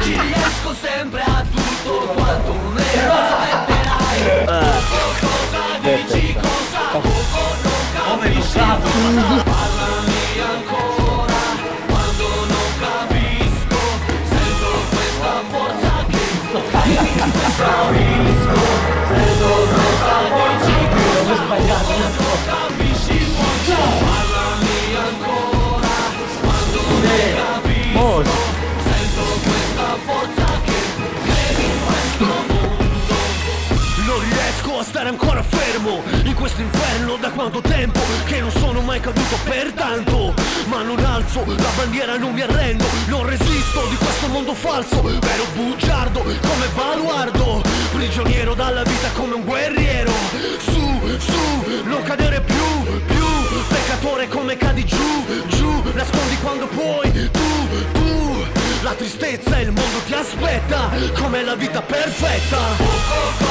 Riesco sempre a tutto quanto ne smetterai Cosa dici, cosa poco non capisci Parlami Capisco Sento cosa dici cosa stare ancora fermo in questo inferno da quanto tempo che non sono mai caduto pertanto Ma non alzo la bandiera, non mi arrendo, non resisto di questo mondo falso Vero bugiardo come baluardo, prigioniero dalla vita come un guerriero. Su, su, non cadere più, più, peccatore come cadi giù, giù Nascondi quando puoi, tu, tu. La tristezza e il mondo ti aspetta come la vita perfetta